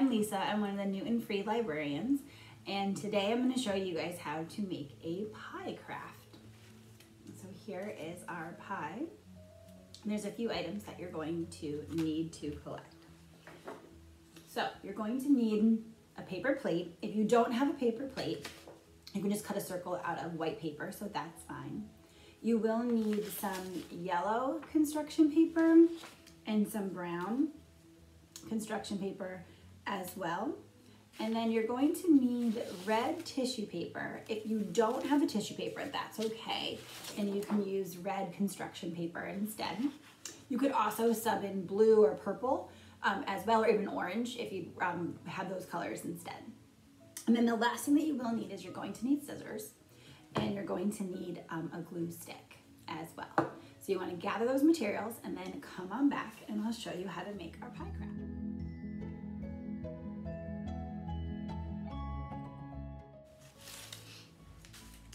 I'm Lisa. I'm one of the Newton Free Librarians, and today I'm going to show you guys how to make a pie craft. So here is our pie. There's a few items that you're going to need to collect. So you're going to need a paper plate. If you don't have a paper plate, you can just cut a circle out of white paper, so that's fine. You will need some yellow construction paper and some brown construction paper as well. And then you're going to need red tissue paper. If you don't have a tissue paper, that's okay. And you can use red construction paper instead. You could also sub in blue or purple um, as well, or even orange if you um, have those colors instead. And then the last thing that you will need is you're going to need scissors and you're going to need um, a glue stick as well. So you wanna gather those materials and then come on back and I'll show you how to make our pie craft.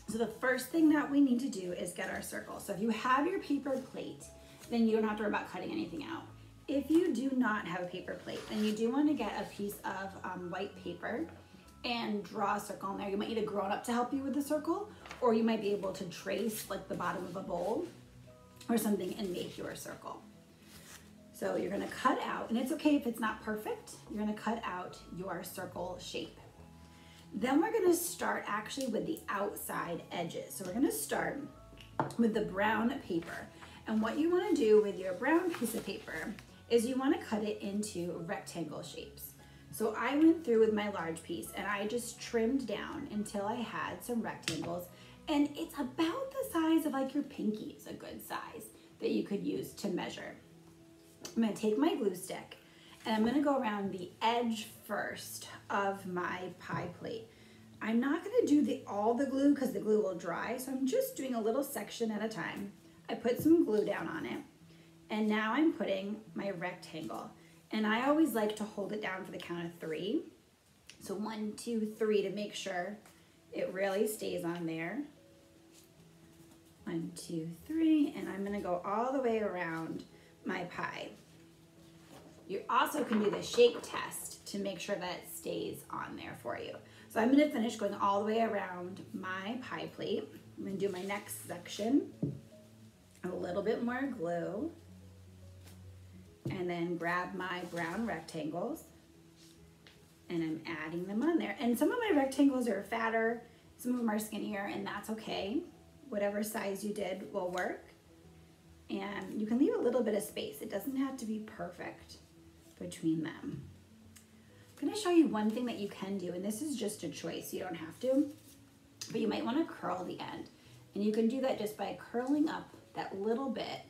So the first thing that we need to do is get our circle. So if you have your paper plate, then you don't have to worry about cutting anything out. If you do not have a paper plate, then you do want to get a piece of um, white paper and draw a circle in there. You might need a grown up to help you with the circle, or you might be able to trace like the bottom of a bowl or something and make your circle. So you're gonna cut out, and it's okay if it's not perfect, you're gonna cut out your circle shape. Then we're gonna start actually with the outside edges. So we're gonna start with the brown paper. And what you wanna do with your brown piece of paper is you wanna cut it into rectangle shapes. So I went through with my large piece and I just trimmed down until I had some rectangles and it's about the size of like your pinky is a good size that you could use to measure. I'm gonna take my glue stick and I'm gonna go around the edge first of my pie plate. I'm not gonna do the, all the glue because the glue will dry, so I'm just doing a little section at a time. I put some glue down on it, and now I'm putting my rectangle. And I always like to hold it down for the count of three. So one, two, three to make sure it really stays on there. One, two, three, and I'm gonna go all the way around my pie. You also can do the shake test to make sure that it stays on there for you. So I'm gonna finish going all the way around my pie plate. I'm gonna do my next section. A little bit more glue. And then grab my brown rectangles and I'm adding them on there. And some of my rectangles are fatter, some of them are skinnier, and that's okay. Whatever size you did will work. And you can leave a little bit of space. It doesn't have to be perfect between them. I'm gonna show you one thing that you can do, and this is just a choice, you don't have to, but you might wanna curl the end. And you can do that just by curling up that little bit.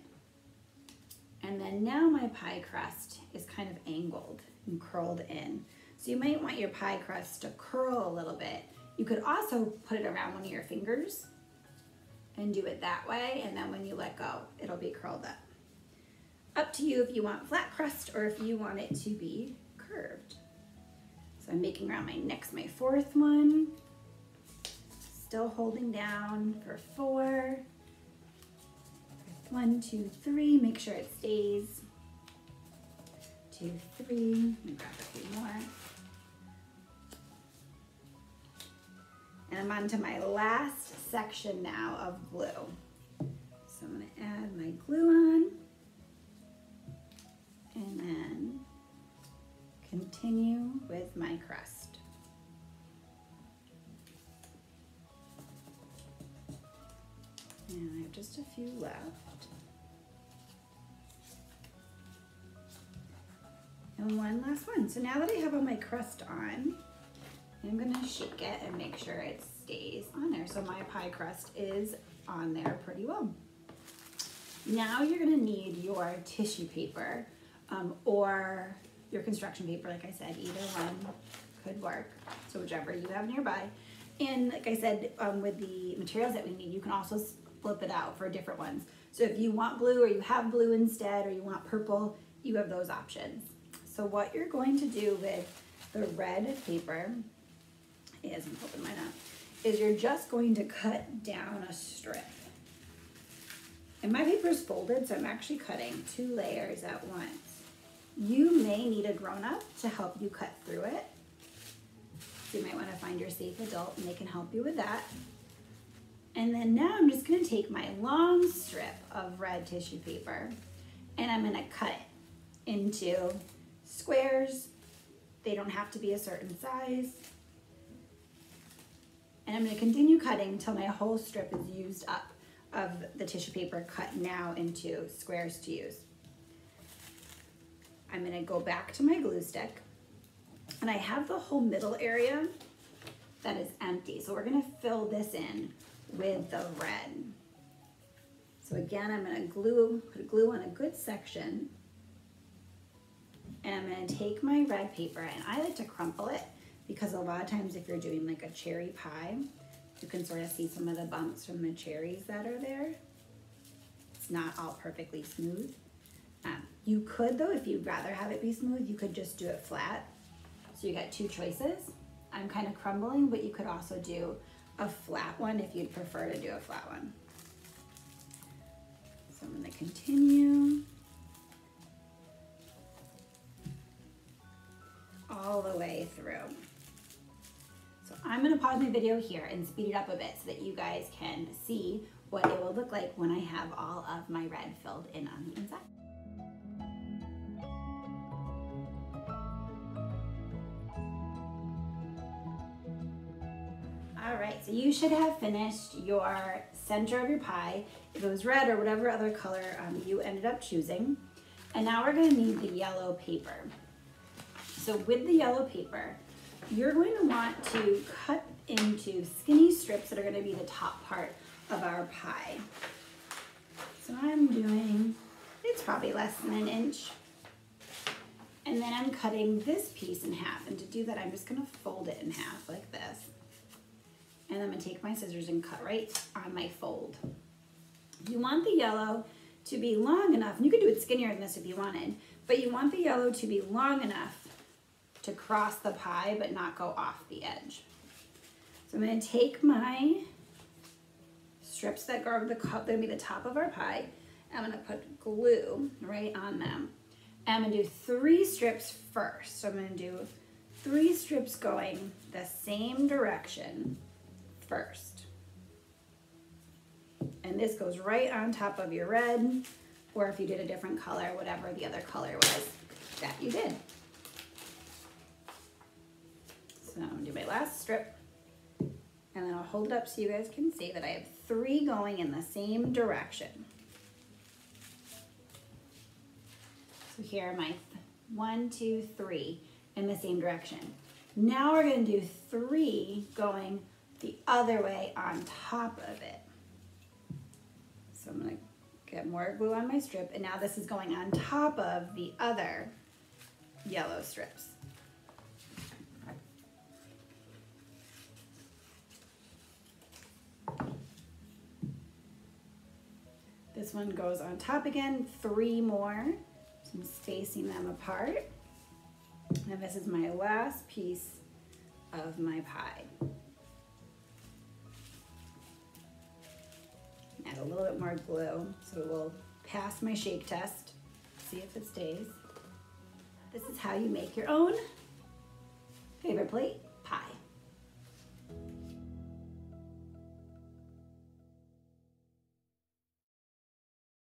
And then now my pie crust is kind of angled and curled in. So you might want your pie crust to curl a little bit. You could also put it around one of your fingers and do it that way. And then when you let go, it'll be curled up. Up to you if you want flat crust or if you want it to be curved. So I'm making around my next, my fourth one. Still holding down for four. One, two, three, make sure it stays. Two, three, grab a few more. And I'm on to my last section now of glue. So I'm gonna add my glue on and then continue with my crust. And I have just a few left. And one last one. So now that I have all my crust on, I'm gonna shake it and make sure it stays on there. So my pie crust is on there pretty well. Now you're gonna need your tissue paper um, or your construction paper, like I said, either one could work. So whichever you have nearby. And like I said, um, with the materials that we need, you can also flip it out for different ones. So if you want blue or you have blue instead or you want purple, you have those options. So what you're going to do with the red paper is, I'm open mine up, is you're just going to cut down a strip. And my paper is folded, so I'm actually cutting two layers at once. You may need a grown-up to help you cut through it. You might want to find your safe adult and they can help you with that. And then now I'm just gonna take my long strip of red tissue paper and I'm gonna cut it into squares. They don't have to be a certain size. And I'm gonna continue cutting until my whole strip is used up of the tissue paper cut now into squares to use. I'm gonna go back to my glue stick and I have the whole middle area that is empty. So we're gonna fill this in with the red. So again, I'm gonna glue, put glue on a good section and I'm gonna take my red paper and I like to crumple it because a lot of times if you're doing like a cherry pie, you can sort of see some of the bumps from the cherries that are there. It's not all perfectly smooth. Um, you could though, if you'd rather have it be smooth, you could just do it flat. So you got two choices. I'm kind of crumbling, but you could also do a flat one if you'd prefer to do a flat one. So I'm gonna continue. all the way through. So I'm gonna pause my video here and speed it up a bit so that you guys can see what it will look like when I have all of my red filled in on the inside. All right, so you should have finished your center of your pie. If it was red or whatever other color um, you ended up choosing. And now we're gonna need the yellow paper. So with the yellow paper, you're going to want to cut into skinny strips that are gonna be the top part of our pie. So I'm doing, it's probably less than an inch. And then I'm cutting this piece in half. And to do that, I'm just gonna fold it in half like this. And I'm gonna take my scissors and cut right on my fold. You want the yellow to be long enough, and you could do it skinnier than this if you wanted, but you want the yellow to be long enough to cross the pie but not go off the edge. So I'm gonna take my strips that are the, gonna be the top of our pie, I'm gonna put glue right on them. And I'm gonna do three strips first. So I'm gonna do three strips going the same direction first. And this goes right on top of your red, or if you did a different color, whatever the other color was that you did. So I'm gonna do my last strip, and then I'll hold it up so you guys can see that I have three going in the same direction. So here are my one, two, three in the same direction. Now we're gonna do three going the other way on top of it. So I'm gonna get more glue on my strip and now this is going on top of the other yellow strips. This one goes on top again, three more. So I'm spacing them apart. And this is my last piece of my pie. A little bit more glue so it will pass my shake test. See if it stays. This is how you make your own paper plate.